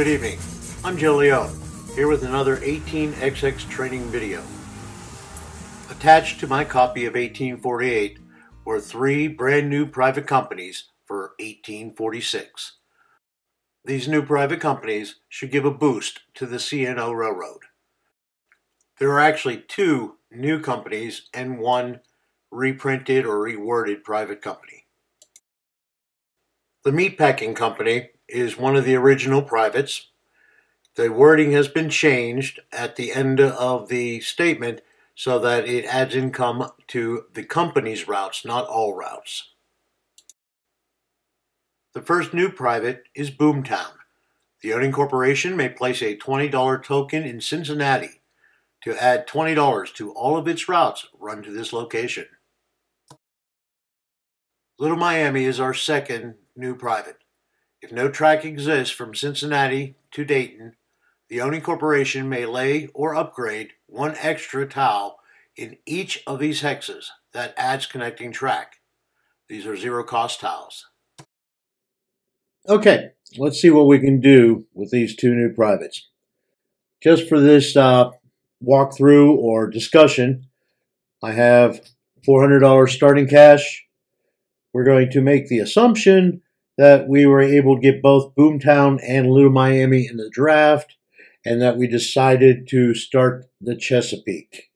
Good evening. I'm Joe Leone, here with another 18XX training video. Attached to my copy of 1848 were three brand new private companies for 1846. These new private companies should give a boost to the C&O Railroad. There are actually two new companies and one reprinted or reworded private company. The Meatpacking Company is one of the original privates. The wording has been changed at the end of the statement so that it adds income to the company's routes, not all routes. The first new private is Boomtown. The owning corporation may place a $20 token in Cincinnati to add $20 to all of its routes run to this location. Little Miami is our second new private. If no track exists from Cincinnati to Dayton, the owning corporation may lay or upgrade one extra tile in each of these hexes that adds connecting track. These are zero cost tiles. Okay, let's see what we can do with these two new privates. Just for this uh, walkthrough or discussion, I have $400 starting cash. We're going to make the assumption that we were able to get both Boomtown and Little Miami in the draft, and that we decided to start the Chesapeake.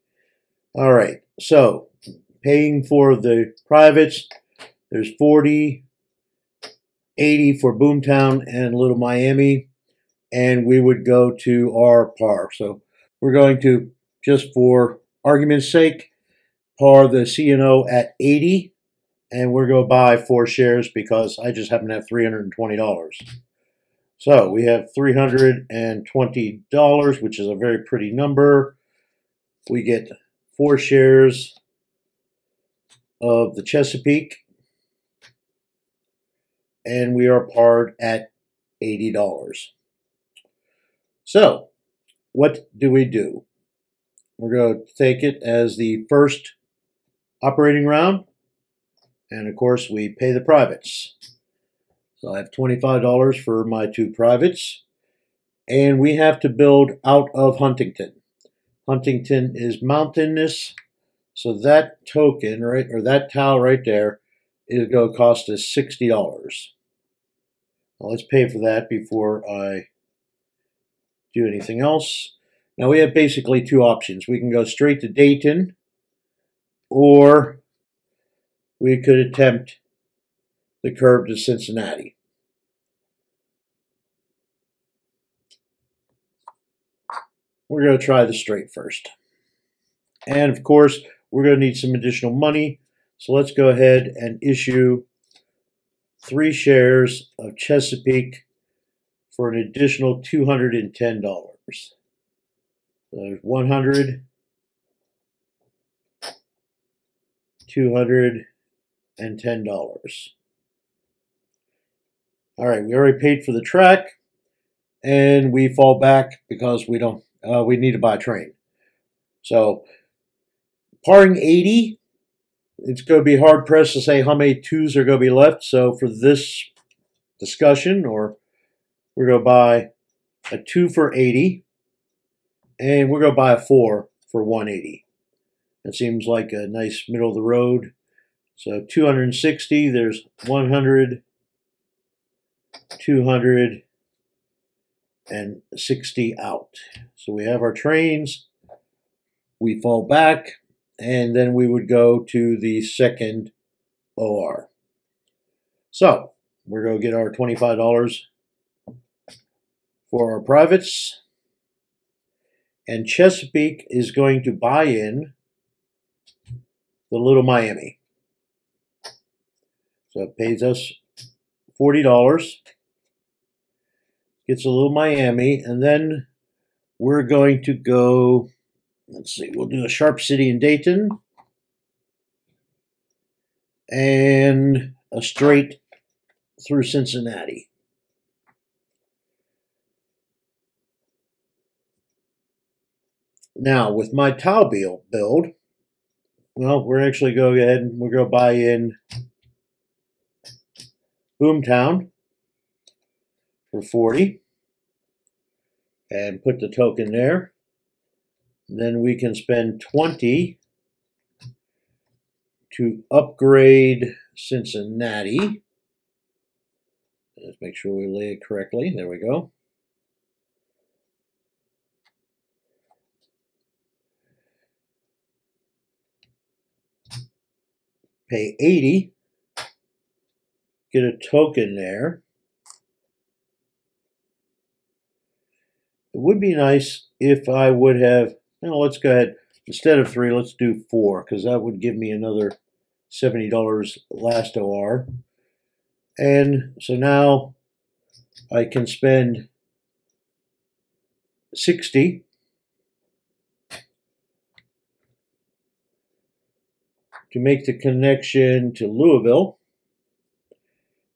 All right, so paying for the privates, there's 40, 80 for Boomtown and Little Miami, and we would go to our par. So we're going to, just for argument's sake, par the C&O at 80 and we're going to buy four shares because I just happen to have $320. So we have $320, which is a very pretty number. We get four shares of the Chesapeake, and we are parred at $80. So, what do we do? We're going to take it as the first operating round. And of course, we pay the privates. So I have $25 for my two privates. And we have to build out of Huntington. Huntington is mountainous. So that token, right, or that tile right there, is going to cost us $60. Now let's pay for that before I do anything else. Now we have basically two options. We can go straight to Dayton, or we could attempt the curve to Cincinnati. We're going to try the straight first. And of course, we're going to need some additional money. So let's go ahead and issue three shares of Chesapeake for an additional $210. So there's 100, 200, and $10. All right, we already paid for the track, and we fall back because we don't, uh, we need to buy a train. So, parring 80, it's going to be hard pressed to say how many twos are going to be left. So, for this discussion, or we're going to buy a two for 80, and we're going to buy a four for 180. That seems like a nice middle of the road so 260, there's 100, 260 out. So we have our trains, we fall back, and then we would go to the second OR. So we're going to get our $25 for our privates. And Chesapeake is going to buy in the Little Miami. So it pays us $40. Gets a little Miami. And then we're going to go, let's see, we'll do a Sharp City in Dayton. And a straight through Cincinnati. Now, with my tile build, well, we're actually going ahead and we're going to buy in Boomtown for 40. and put the token there. Then we can spend 20 to upgrade Cincinnati. Let's make sure we lay it correctly. There we go. Pay 80. Get a token there. It would be nice if I would have, well, let's go ahead. Instead of three, let's do four, because that would give me another $70 last OR. And so now I can spend 60 to make the connection to Louisville.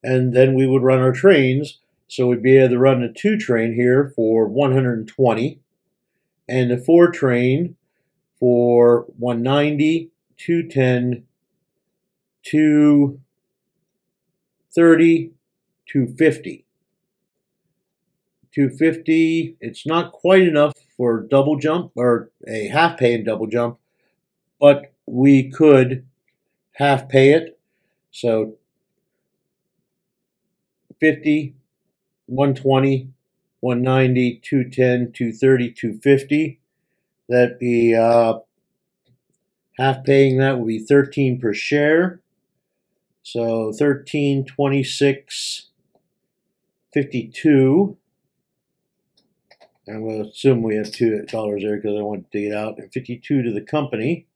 And then we would run our trains. So we'd be able to run a two train here for 120 and a four train for 190, 210, 230, 250. 250, it's not quite enough for double jump or a half pay and double jump, but we could half pay it. So 50, 120, 190, 210, 230, 250. That'd be uh, half paying that would be 13 per share. So 13, 26, 52. I'm going to assume we have two dollars there because I want to dig it out. And 52 to the company.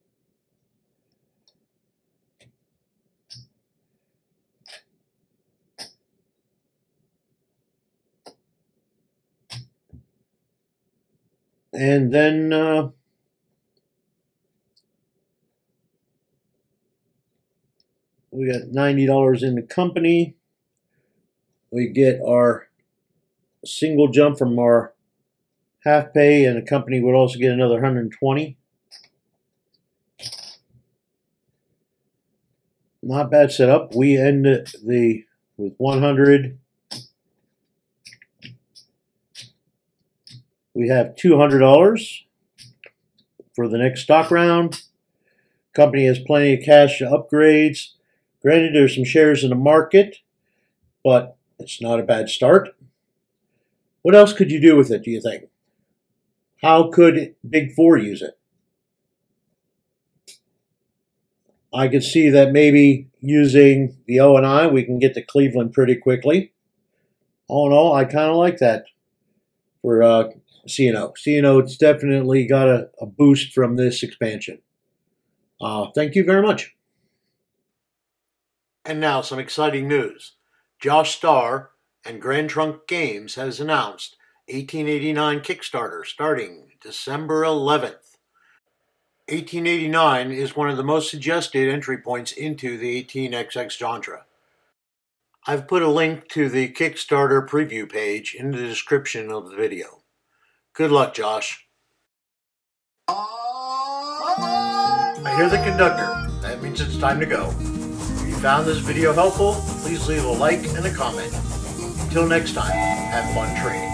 And then uh, we got $90 in the company. We get our single jump from our half pay, and the company would also get another 120. Not bad setup. We end the with 100. We have $200 for the next stock round. Company has plenty of cash to upgrades. Granted, there's some shares in the market, but it's not a bad start. What else could you do with it, do you think? How could Big Four use it? I could see that maybe using the O and I, we can get to Cleveland pretty quickly. All in all, I kind of like that for uh, C&O. C&O, it's definitely got a, a boost from this expansion. Uh, thank you very much. And now some exciting news. Josh Starr and Grand Trunk Games has announced 1889 Kickstarter starting December 11th. 1889 is one of the most suggested entry points into the 18XX genre. I've put a link to the Kickstarter preview page in the description of the video. Good luck, Josh. I hear the conductor. That means it's time to go. If you found this video helpful, please leave a like and a comment. Until next time, have fun training.